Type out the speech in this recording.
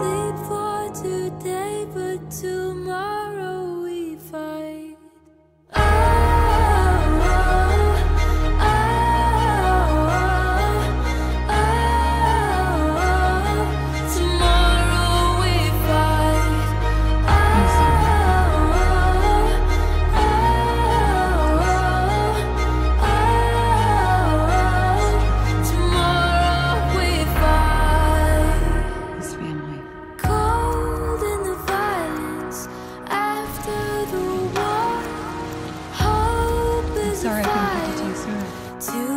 sleep for To.